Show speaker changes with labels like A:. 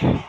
A: back.